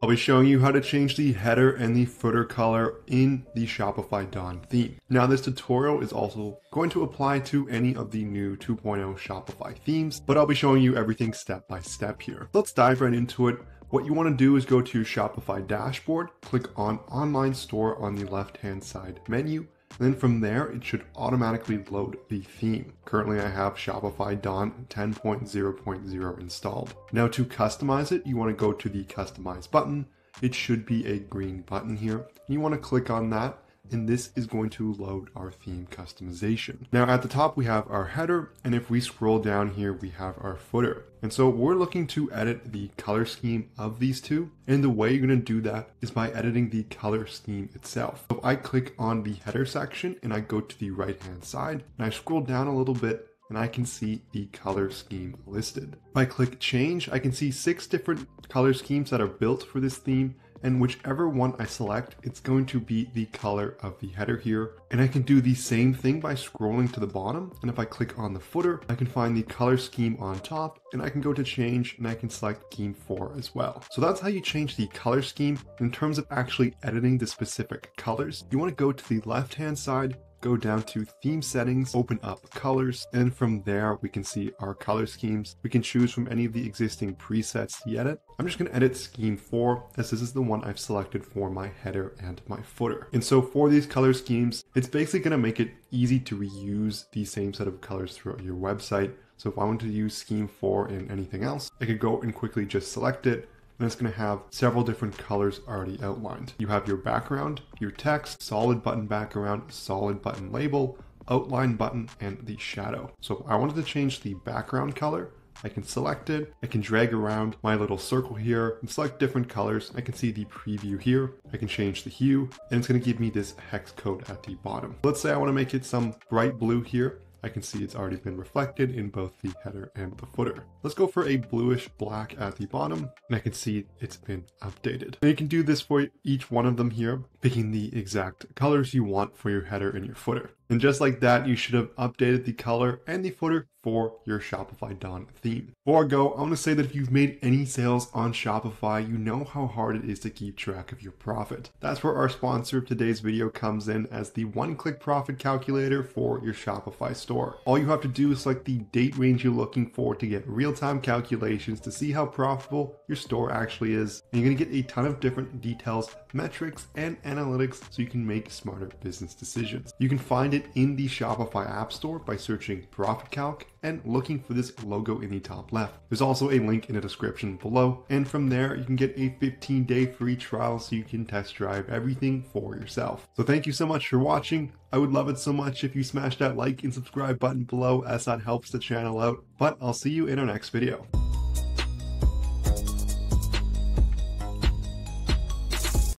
I'll be showing you how to change the header and the footer color in the Shopify Dawn theme. Now this tutorial is also going to apply to any of the new 2.0 Shopify themes, but I'll be showing you everything step by step here. Let's dive right into it. What you want to do is go to Shopify dashboard, click on online store on the left hand side menu, then from there, it should automatically load the theme. Currently, I have Shopify Dawn 10.0.0 installed. Now to customize it, you want to go to the Customize button. It should be a green button here. You want to click on that and this is going to load our theme customization. Now at the top we have our header and if we scroll down here we have our footer. And so we're looking to edit the color scheme of these two and the way you're going to do that is by editing the color scheme itself. So if I click on the header section and I go to the right hand side and I scroll down a little bit and I can see the color scheme listed. If I click change, I can see six different color schemes that are built for this theme and whichever one I select, it's going to be the color of the header here. And I can do the same thing by scrolling to the bottom. And if I click on the footer, I can find the color scheme on top and I can go to change and I can select scheme 4 as well. So that's how you change the color scheme. In terms of actually editing the specific colors, you want to go to the left hand side go down to theme settings, open up colors, and from there we can see our color schemes. We can choose from any of the existing presets to edit. I'm just going to edit scheme 4 as this is the one I've selected for my header and my footer. And so for these color schemes, it's basically going to make it easy to reuse the same set of colors throughout your website. So if I want to use scheme 4 in anything else, I could go and quickly just select it, and it's going to have several different colors already outlined. You have your background, your text, solid button background, solid button label, outline button, and the shadow. So if I wanted to change the background color. I can select it, I can drag around my little circle here and select different colors. I can see the preview here, I can change the hue, and it's gonna give me this hex code at the bottom. Let's say I wanna make it some bright blue here. I can see it's already been reflected in both the header and the footer. Let's go for a bluish black at the bottom, and I can see it's been updated. Now you can do this for each one of them here, picking the exact colors you want for your header and your footer. And just like that, you should have updated the color and the footer for your Shopify Dawn theme. Before I go, I want to say that if you've made any sales on Shopify, you know how hard it is to keep track of your profit. That's where our sponsor of today's video comes in as the one-click profit calculator for your Shopify store. All you have to do is select the date range you're looking for to get real-time calculations to see how profitable your store actually is. And you're going to get a ton of different details, metrics, and analytics so you can make smarter business decisions. You can find it in the Shopify App Store by searching Profit Calc and looking for this logo in the top left. There's also a link in the description below, and from there you can get a 15 day free trial so you can test drive everything for yourself. So thank you so much for watching. I would love it so much if you smash that like and subscribe button below as that helps the channel out, but I'll see you in our next video.